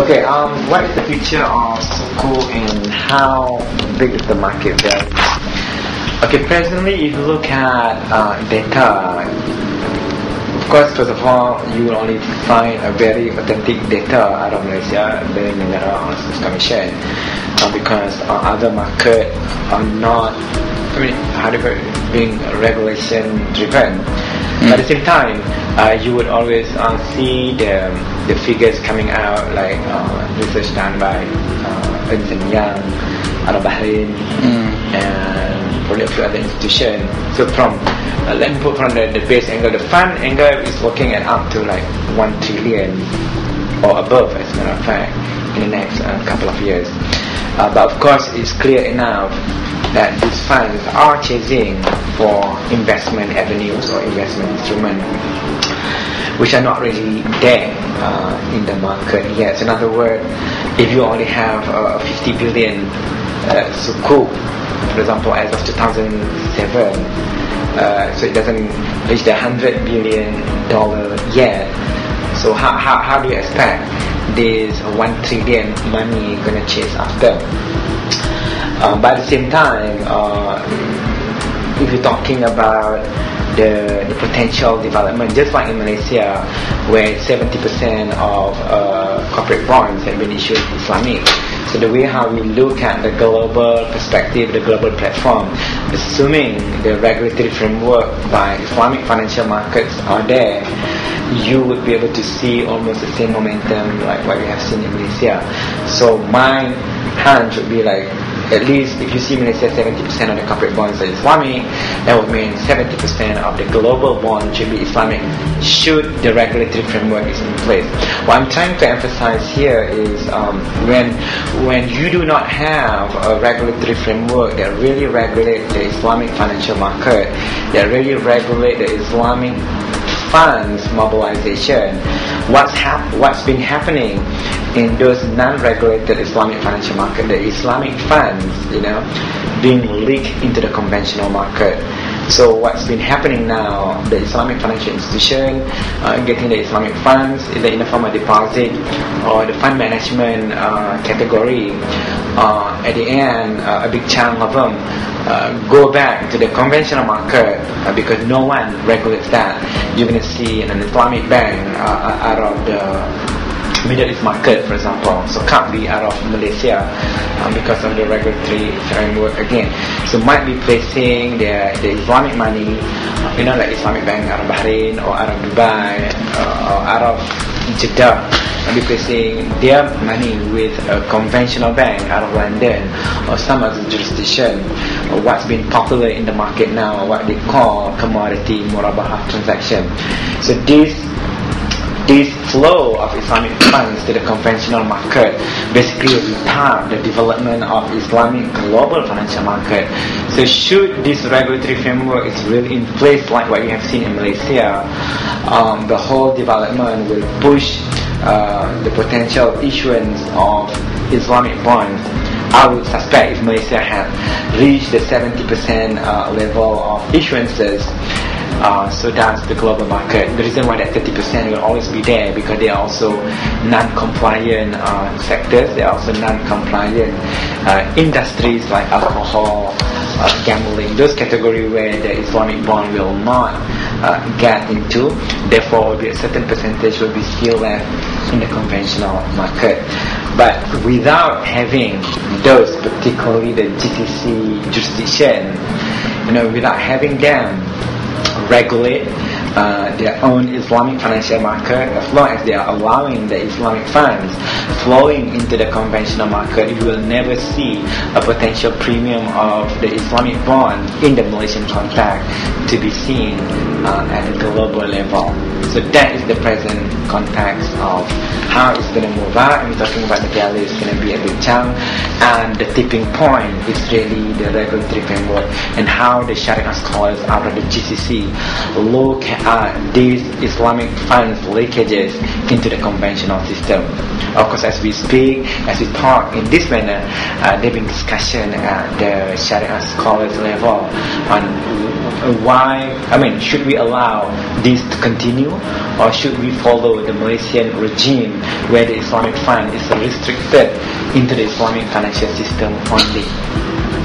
Okay, um, what is the future of Sukuk and how big is the market there? Okay, presently if you look at uh, data, of course, first of all, you will only find a very authentic data out of Malaysia, the Negara Honest Commission, uh, because uh, other market are not, I mean, how being regulation driven. At the same time, uh, you would always uh, see the, the figures coming out like uh, research done by uh, Ernst and Young out of Bahrain and probably a few other institutions. So from uh, let me put from the, the base angle, the fund angle is looking at up to like one trillion or above, as a matter of fact, in the next uh, couple of years. Uh, but of course, it's clear enough that these funds are chasing for investment avenues or investment instruments which are not really there uh, in the market yet. In other words, if you only have uh, 50 billion uh, sukuk, for example, as of 2007, uh, so it doesn't reach the 100 billion dollar yet. So how, how, how do you expect this 1 trillion money gonna chase after? Uh, but at the same time, uh, if you're talking about the, the potential development, just like in Malaysia, where 70% of uh, corporate bonds have been issued Islamic. So the way how we look at the global perspective, the global platform, assuming the regulatory framework by Islamic financial markets are there, you would be able to see almost the same momentum like what we have seen in Malaysia. So my hunch would be like at least if you see Malaysia 70% of the corporate bonds are Islamic, that would mean 70% of the global bond should be Islamic should the regulatory framework is in place. What I'm trying to emphasize here is um, when when you do not have a regulatory framework that really regulate the Islamic financial market, that really regulate the Islamic funds mobilization, what's hap- what's been happening in those non-regulated Islamic financial market, the Islamic funds, you know, being leaked into the conventional market. So what's been happening now, the Islamic financial institution uh, getting the Islamic funds either in the form of deposit or the fund management uh, category. Uh, at the end, uh, a big chunk of them uh, go back to the conventional market uh, because no one regulates that. You're going to see an Islamic bank out of the Middle East market, for example, so can't be out of Malaysia um, because of the regulatory framework again. So might be placing the, the Islamic money, uh, you know, like Islamic bank out of Bahrain or out of Dubai uh, or out of Jeddah. Might be placing their money with a conventional bank out of London or some other jurisdiction. Or what's been popular in the market now, what they call commodity murabahah transaction. So this this flow of Islamic funds to the conventional market basically retard the development of Islamic global financial market. So should this regulatory framework is really in place like what you have seen in Malaysia, um, the whole development will push uh, the potential issuance of Islamic bonds I would suspect if Malaysia had reached the 70% uh, level of issuances, uh, so that's the global market. The reason why that 30% will always be there because they are also non-compliant uh, sectors. They are also non-compliant uh, industries like alcohol, uh, gambling. Those categories where the Islamic bond will not uh, get into. Therefore, a certain percentage will be still left in the conventional market. But without having those, particularly the GCC jurisdiction, you know, without having them regulate uh, their own Islamic financial market as long as they are allowing the Islamic funds flowing into the conventional market you will never see a potential premium of the Islamic bond in the Malaysian context to be seen uh, at a global level so that is the present context of how it's going to move out and we're talking about the value is going to be a big chunk and the tipping point is really the regulatory framework and how the Sharia scholars out of the GCC look at these Islamic funds leakages into the conventional system. Of course, as we speak, as we talk in this manner, uh, there have been discussion at the Sharia scholars level on why, I mean, should we allow this to continue or should we follow the Malaysian regime where the Islamic fund is restricted into the Islamic financial system only?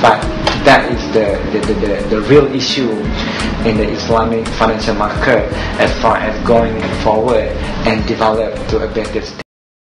But that is the, the, the, the, real issue in the Islamic financial market as far as going forward and develop to a better state.